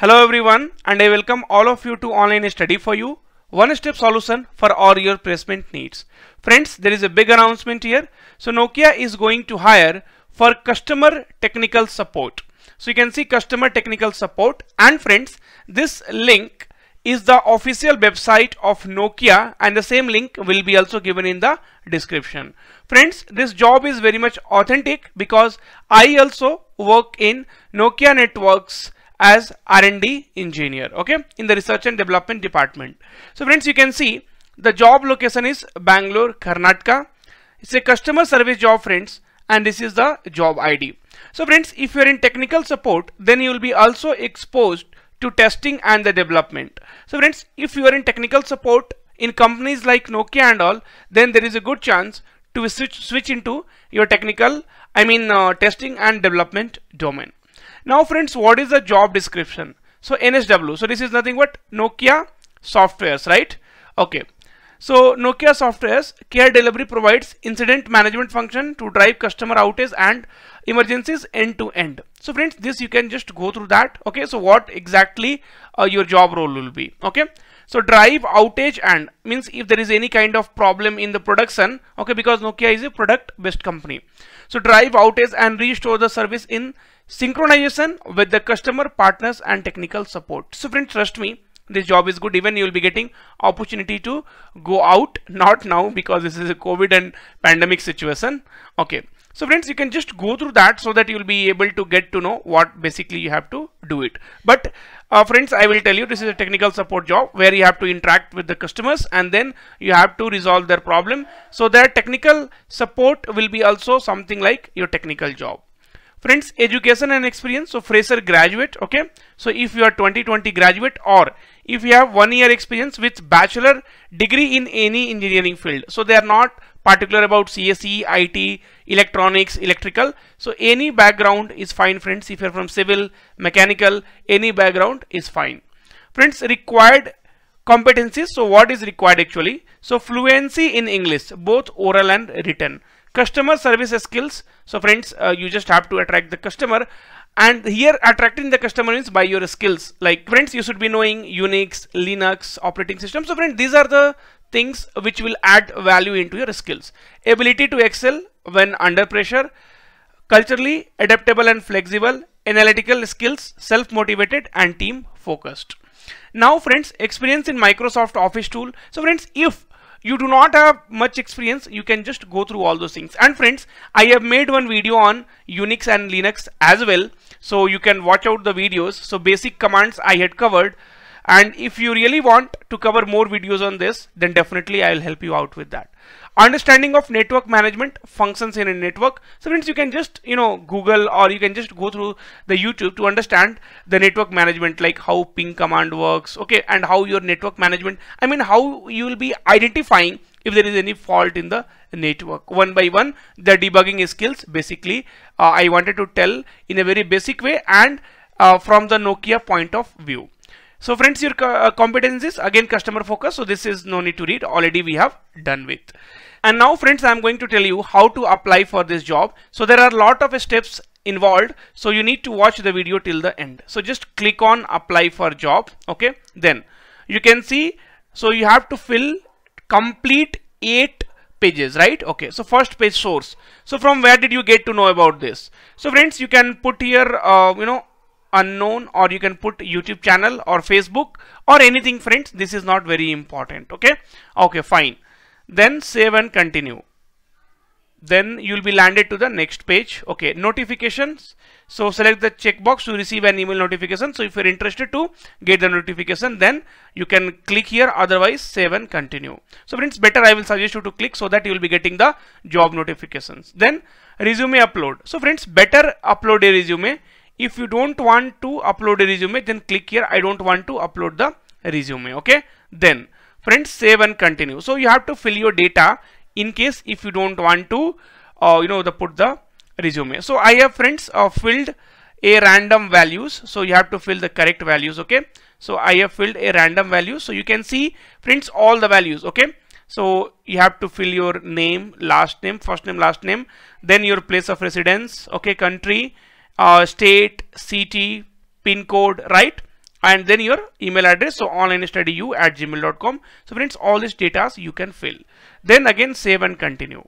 Hello everyone and I welcome all of you to online study for you one step solution for all your placement needs. Friends there is a big announcement here. So Nokia is going to hire for customer technical support. So you can see customer technical support and friends this link is the official website of Nokia and the same link will be also given in the description. Friends this job is very much authentic because I also work in Nokia networks as R&D engineer okay in the research and development department. So friends you can see the job location is Bangalore Karnataka. It's a customer service job friends and this is the job ID. So friends if you are in technical support then you will be also exposed to testing and the development. So friends, if you are in technical support in companies like Nokia and all, then there is a good chance to switch, switch into your technical, I mean uh, testing and development domain. Now friends, what is the job description? So NSW, so this is nothing but Nokia softwares, right? Okay. So Nokia Software's care delivery provides incident management function to drive customer outage and emergencies end to end. So friends, this you can just go through that. Okay, so what exactly uh, your job role will be. Okay, so drive outage and means if there is any kind of problem in the production. Okay, because Nokia is a product based company. So drive outage and restore the service in synchronization with the customer partners and technical support. So friends, trust me this job is good. Even you will be getting opportunity to go out. Not now because this is a covid and pandemic situation. Okay. So friends you can just go through that so that you will be able to get to know what basically you have to do it. But uh, friends i will tell you this is a technical support job where you have to interact with the customers and then you have to resolve their problem. So that technical support will be also something like your technical job friends education and experience. So fresher graduate okay? So if you are 2020 graduate or if you have one year experience with bachelor degree in any engineering field. So they are not particular about CSE, IT, electronics, electrical. So any background is fine friends. If you're from civil, mechanical any background is fine. Friends required competencies. So what is required actually? So fluency in English both oral and written customer service skills. So friends uh, you just have to attract the customer. And here attracting the customer is by your skills. Like friends you should be knowing unix linux operating system. So friends these are the things which will add value into your skills. Ability to excel when under pressure. Culturally adaptable and flexible. Analytical skills self-motivated and team focused now friends experience in microsoft office tool. So friends if you do not have much experience you can just go through all those things. And friends i have made one video on unix and linux as well. So you can watch out the videos. So basic commands i had covered. And if you really want to cover more videos on this then definitely i will help you out with that understanding of network management functions in a network. So friends you can just you know google or you can just go through the youtube to understand the network management like how ping command works okay and how your network management i mean how you will be identifying if there is any fault in the network. One by one the debugging skills basically uh, i wanted to tell in a very basic way and uh, from the nokia point of view so friends your uh, competencies again customer focus. So this is no need to read. Already we have done with. And now friends i'm going to tell you how to apply for this job. So there are a lot of steps involved. So you need to watch the video till the end. So just click on apply for job. Okay? Then you can see so you have to fill complete eight pages right? Okay. So first page source. So from where did you get to know about this? So friends you can put here uh, you know unknown or you can put youtube channel or facebook or anything friends. This is not very important okay? Okay fine. Then save and continue. Then you'll be landed to the next page okay? Notifications. So select the checkbox to receive an email notification. So if you're interested to get the notification then you can click here. Otherwise save and continue. So friends better i will suggest you to click so that you will be getting the job notifications. Then resume upload. So friends better upload a resume if you don't want to upload a resume then click here I don't want to upload the resume. Okay? Then friends save and continue. So you have to fill your data in case if you don't want to uh, you know the put the resume. So I have friends uh, filled a random values. So you have to fill the correct values okay? So I have filled a random value. So you can see friends all the values okay? So you have to fill your name last name first name last name then your place of residence okay country uh, state, city, pin code, right? and then your email address. So online study you at gmail.com so friends all these data you can fill. Then again save and continue.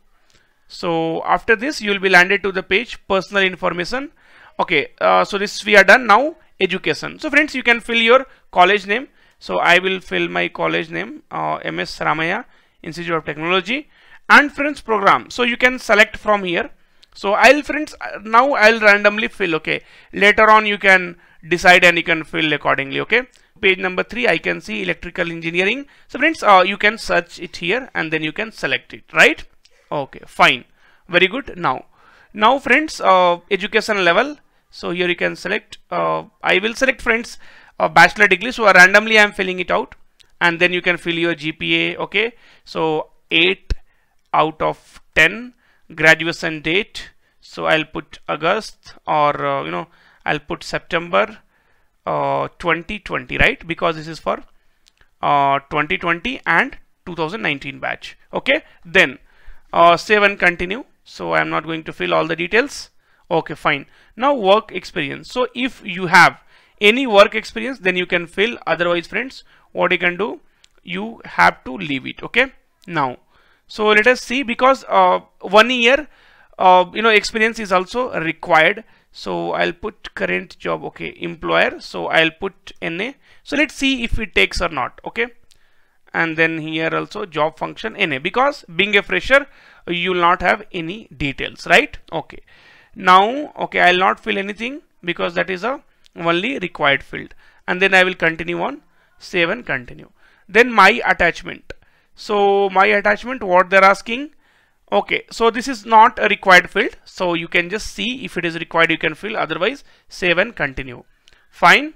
So after this you will be landed to the page personal information. Okay uh, so this we are done. Now education. So friends you can fill your college name. So I will fill my college name uh, MS Ramaiah Institute of Technology. And friends program. So you can select from here so I'll friends now I'll randomly fill okay? Later on you can decide and you can fill accordingly okay? Page number three I can see electrical engineering. So friends uh, you can search it here and then you can select it right? Okay fine. Very good. Now now friends uh, education level. So here you can select uh, I will select friends a bachelor degree. So randomly I'm filling it out and then you can fill your GPA okay? So 8 out of 10 graduation date. So I'll put August or uh, you know I'll put September uh, 2020 right? Because this is for uh, 2020 and 2019 batch. Okay? Then uh, save and continue. So I'm not going to fill all the details. Okay fine. Now work experience. So if you have any work experience then you can fill. Otherwise friends what you can do you have to leave it. Okay? Now so let us see because uh, one year uh, you know experience is also required. So I'll put current job okay employer. So I'll put NA so let's see if it takes or not okay? And then here also job function NA because being a fresher you will not have any details right? Okay. Now okay I'll not fill anything because that is a only required field. And then I will continue on. Save and continue. Then my attachment so my attachment what they're asking? Okay so this is not a required field. So you can just see if it is required you can fill. Otherwise save and continue. Fine.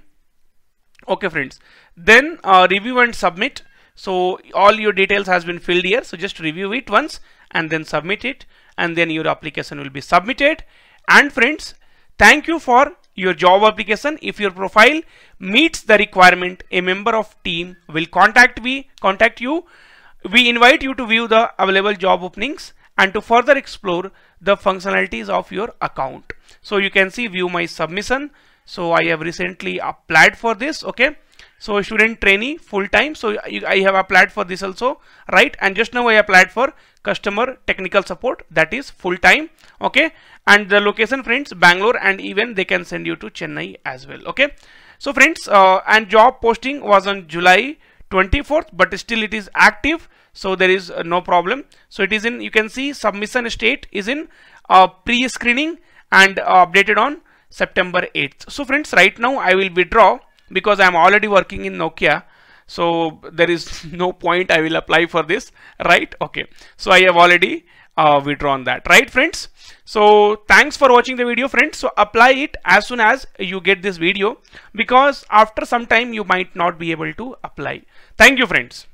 Okay friends. Then uh, review and submit. So all your details has been filled here. So just review it once and then submit it. And then your application will be submitted. And friends thank you for your job application. If your profile meets the requirement a member of team will contact me contact you we invite you to view the available job openings and to further explore the functionalities of your account. So you can see view my submission. So i have recently applied for this okay? So student trainee full time so i have applied for this also right? And just now i applied for customer technical support that is full time okay? And the location friends bangalore and even they can send you to chennai as well okay? So friends uh, and job posting was on july 24th but still it is active so there is uh, no problem. So it is in you can see submission state is in uh, pre-screening and uh, updated on september 8th so friends right now i will withdraw because I'm already working in Nokia. So there is no point I will apply for this right? Okay. So I have already uh, withdrawn that right friends? So thanks for watching the video friends. So apply it as soon as you get this video because after some time you might not be able to apply. Thank you friends